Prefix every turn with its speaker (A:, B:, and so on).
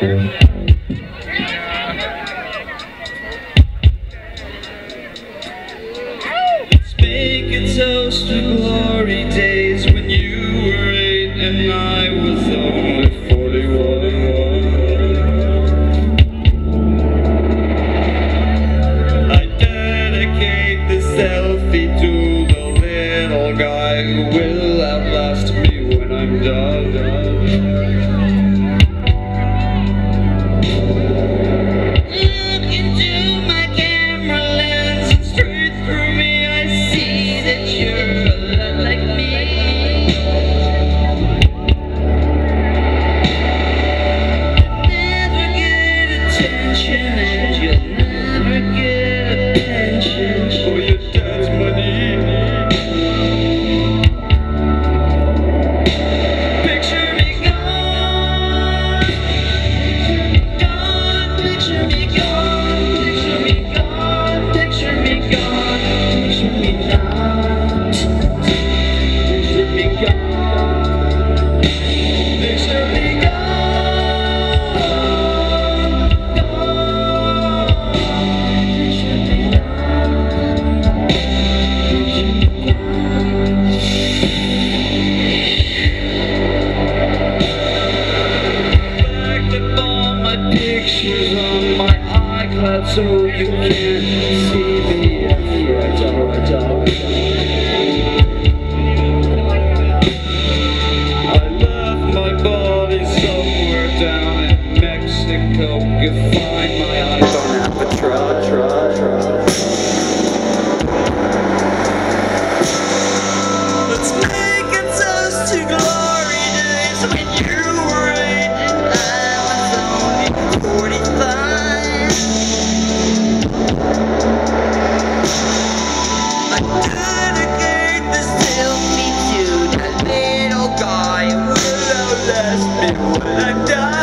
A: Make a toast glory days when you were eight and I was only 41. I dedicate the selfie to the little guy who will outlast me when I'm done. you can't see me I'm here, I'm here, I'm here. little guy will know me when I die.